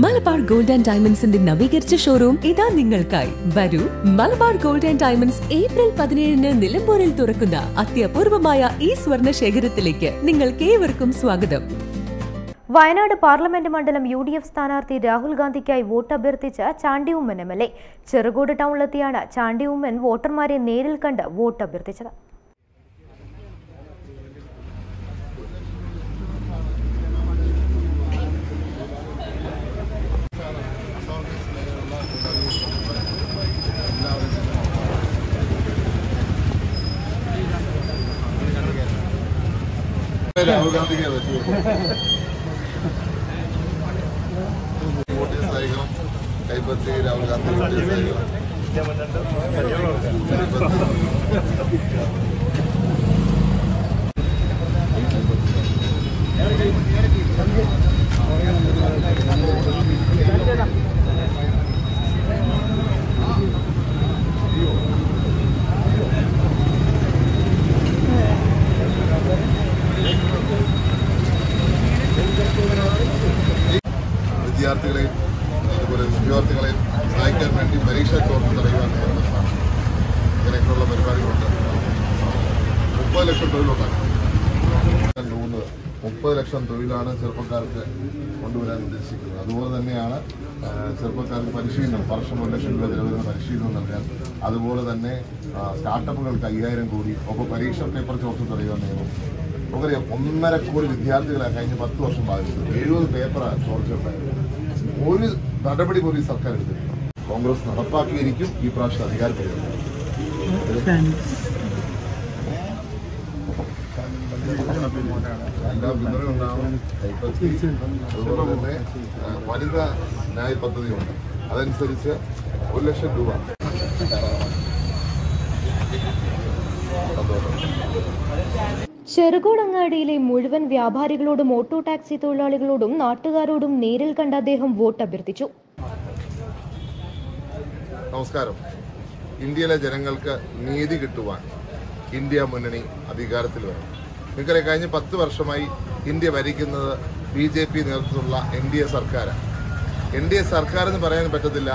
Malabar gold and ഡയമണ്ട്സിന്റെ നവീകരിച്ച showroom ഇതാ നിങ്ങൾക്കായി. വരൂ Malabar gold and diamonds April പതിനേഴിന് നിലമ്പൂരിൽ തുറക്കുന്ന അത്യപൂർവമായ ഈ സ്വർണ ശേഖരത്തിലേക്ക് നിങ്ങൾക്ക് ഏവർക്കും സ്വാഗതം. വയനാട് പാർലമെന്റ് മണ്ഡലം യു ഡി എഫ് സ്ഥാനാർത്ഥി രാഹുൽ ഗാന്ധിക്കായി vote അഭ്യർത്ഥിച്ച Chandy Oommen M L A. Cherukode ടൗണിലെത്തിയാണ് Chandy Oommen വോട്ടർമാരെ നേരിൽ കണ്ട് വോട്ട് അഭ്യർത്ഥിച്ചത് രാഹുൽ ഗാന്ധിക്ക് പറ്റുമോ വോട്ടിംഗ് സഹായിക്കണം കൈപ്പറ്റി രാഹുൽ ഗാന്ധി വോട്ടിംഗ് സഹായിക്കണം വിദ്യാർത്ഥികളെയും അതുപോലെ വിദ്യാർത്ഥികളെയും സഹായിക്കാൻ വേണ്ടി പരീക്ഷാ ചോർന്ന് തടയുവാൻ ഇങ്ങനെയൊക്കെയുള്ള പരിപാടികളുണ്ട്. മുപ്പത് ലക്ഷം തൊഴിലുണ്ടാക്കും. പോകുന്നത് മുപ്പത് ലക്ഷം തൊഴിലാണ് ചെറുപ്പക്കാർക്ക് കൊണ്ടുവരാൻ ഉദ്ദേശിക്കുന്നത്. അതുപോലെ തന്നെയാണ് ചെറുപ്പക്കാർക്ക് പരിശീലനം വർഷം ഒരു ലക്ഷം രൂപ ചെലവിന് പരിശീലനം നൽകാൻ. അതുപോലെ തന്നെ സ്റ്റാർട്ടപ്പുകൾക്ക് അയ്യായിരം കോടി ഒപ്പം പരീക്ഷ പേപ്പർ ചോർത്ത് തടയുവാൻ നിയമം നമുക്കറിയാം ഒന്നര കോടി വിദ്യാർത്ഥികളെ കഴിഞ്ഞ പത്ത് വർഷം ബാധിച്ചത്. എഴുപത് പേപ്പറാണ് ചോർച്ചയുണ്ടായത് ഒരു നടപടി പോലും സർക്കാർ എടുത്തിട്ടില്ല. കോൺഗ്രസ് നടപ്പാക്കിയിരിക്കും ഈ പ്രാവശ്യം അധികാരത്തിൽ വനിതാ ന്യായ പദ്ധതിയുണ്ട്. അതനുസരിച്ച് ഒരു ലക്ഷം രൂപ. സന്തോഷം. ചെറുകോടങ്ങാടിയിലെ മുഴുവൻ വ്യാപാരികളോടും ഓട്ടോ ടാക്സി തൊഴിലാളികളോടും നാട്ടുകാരോടും നേരിൽ കണ്ട അദ്ദേഹം വോട്ട് അഭ്യർത്ഥിച്ചു നമസ്കാരം. ഇന്ത്യയിലെ ജനങ്ങൾക്ക് നീതി കിട്ടുവാൻ ഇന്ത്യ മുന്നണി അധികാരത്തിൽ വരണം നിങ്ങൾക്കറിയാം കഴിഞ്ഞ പത്ത് വർഷമായി ഇന്ത്യ ഭരിക്കുന്നത് ബി ജെ പി നേതൃത്വത്തിലുള്ള എൻ ഡി എ സർക്കാരാണ്. എൻ ഡി എ സർക്കാർ എന്ന് പറയാൻ പറ്റത്തില്ല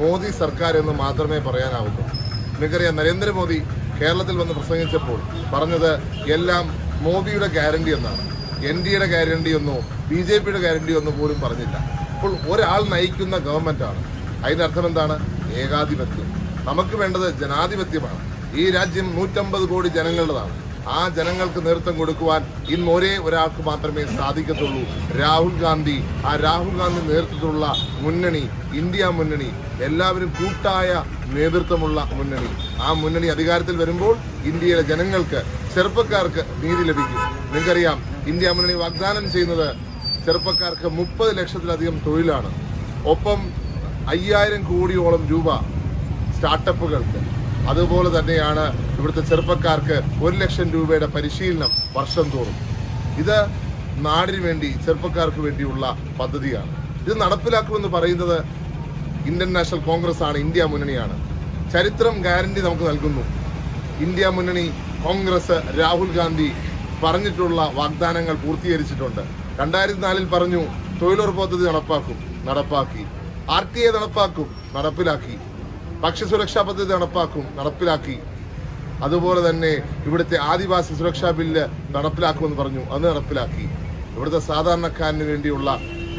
മോദി സർക്കാർ എന്ന് മാത്രമേ പറയാനാവുള്ളൂ നിങ്ങൾക്കറിയാം നരേന്ദ്രമോദി കേരളത്തിൽ വന്ന് പ്രസംഗിച്ചപ്പോൾ പറഞ്ഞത് എല്ലാം മോദിയുടെ ഗ്യാരണ്ടി എന്നാണ്. എൻ ഡി എയുടെ ഗ്യാരണ്ടി ഒന്നോ ബി ജെ പിയുടെ ഗ്യാരണ്ടി ഒന്നോ പോലും പറഞ്ഞില്ല. അപ്പോൾ ഒരാൾ നയിക്കുന്ന ഗവൺമെന്റാണ്. അതിനർത്ഥം എന്താണ്? ഏകാധിപത്യം. നമുക്ക് വേണ്ടത് ജനാധിപത്യമാണ്. ഈ രാജ്യം നൂറ്റമ്പത് കോടി ജനങ്ങളുടേതാണ്. ആ ജനങ്ങൾക്ക് നേതൃത്വം കൊടുക്കുവാൻ ഇന്ന് ഒരേ ഒരാൾക്ക് മാത്രമേ സാധിക്കത്തുള്ളൂ. രാഹുൽ ഗാന്ധി. ആ രാഹുൽ ഗാന്ധി നേതൃത്വത്തിലുള്ള മുന്നണി ഇന്ത്യ മുന്നണി എല്ലാവരും കൂട്ടായ നേതൃത്വമുള്ള മുന്നണി. ആ മുന്നണി അധികാരത്തിൽ വരുമ്പോൾ ഇന്ത്യയിലെ ജനങ്ങൾക്ക് ചെറുപ്പക്കാർക്ക് നീതി ലഭിക്കും. നിങ്ങൾക്കറിയാം ഇന്ത്യ മുന്നണി വാഗ്ദാനം ചെയ്യുന്നത് ചെറുപ്പക്കാർക്ക് മുപ്പത് ലക്ഷത്തിലധികം തൊഴിലാണ്. ഒപ്പം അയ്യായിരം കോടിയോളം രൂപ സ്റ്റാർട്ടപ്പുകൾക്ക്. അതുപോലെ തന്നെയാണ് ഇവിടുത്തെ ചെറുപ്പക്കാർക്ക് ഒരു ലക്ഷം രൂപയുടെ പരിശീലനം വർഷം തോറും. ഇത് നാടിന് വേണ്ടി ചെറുപ്പക്കാർക്ക് വേണ്ടിയുള്ള പദ്ധതിയാണ്. ഇത് നടപ്പിലാക്കുമെന്ന് പറയുന്നത് ഇന്ത്യൻ നാഷണൽ കോൺഗ്രസ് ആണ് ഇന്ത്യ മുന്നണിയാണ്. ചരിത്രം ഗ്യാരണ്ടി നമുക്ക് നൽകുന്നു. ഇന്ത്യ മുന്നണി കോൺഗ്രസ് രാഹുൽ ഗാന്ധി പറഞ്ഞിട്ടുള്ള വാഗ്ദാനങ്ങൾ പൂർത്തീകരിച്ചിട്ടുണ്ട്. രണ്ടായിരത്തി നാലിൽ പറഞ്ഞു തൊഴിലുറപ്പ് പദ്ധതി നടപ്പാക്കും നടപ്പാക്കി. ആർ ടി എ നടപ്പാക്കും നടപ്പിലാക്കി. ഭക്ഷ്യസുരക്ഷാ പദ്ധതി നടപ്പാക്കും നടപ്പിലാക്കി. അതുപോലെ തന്നെ ഇവിടുത്തെ ആദിവാസി സുരക്ഷാ ബില്ല് നടപ്പിലാക്കുമെന്ന് പറഞ്ഞു. അത് നടപ്പിലാക്കി. ഇവിടുത്തെ സാധാരണക്കാരന് വേണ്ടിയുള്ള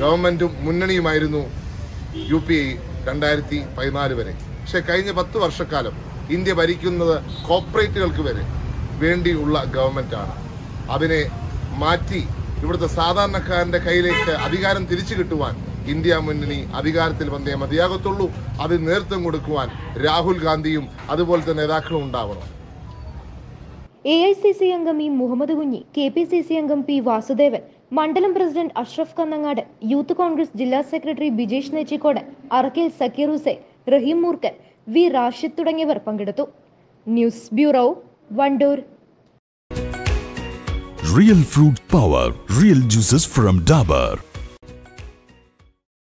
ഗവൺമെന്റും മുന്നണിയുമായിരുന്നു യു പി ഐ രണ്ടായിരത്തി പതിനാല് വരെ. പക്ഷെ കഴിഞ്ഞ പത്ത് വർഷക്കാലം ഇന്ത്യ ഭരിക്കുന്നത് കോർപ്പറേറ്റുകൾക്ക് വരെ വേണ്ടിയുള്ള ഗവൺമെന്റാണ്. അതിനെ മാറ്റി ഇവിടുത്തെ സാധാരണക്കാരന്റെ കയ്യിലേക്ക് അധികാരം തിരിച്ചു കിട്ടുവാൻ ഇന്ത്യ മുന്നണി അധികാരത്തിൽ വന്നേ മതിയാകത്തുള്ളൂ. അത് നേതൃത്വം കൊടുക്കുവാൻ രാഹുൽ ഗാന്ധിയും അതുപോലത്തെ നേതാക്കളും ഉണ്ടാവണം. എ ഐ സി സി അംഗം E Muhammad Kunji K P C C അംഗം പി വാസുദേവൻ മണ്ഡലം president Ashraf Kannangad youth Congress ജില്ലാ സെക്രട്ടറി ബിജേഷ് നെച്ചിക്കോട് അറക്കിൽ സക്കീർ ഹുസൈൻ റഹീം മൂർക്കൻ വി റാഷിദ് തുടങ്ങിയവർ പങ്കെടുത്തു. News bureau Wandoor. Real fruit power real juices from Dabur.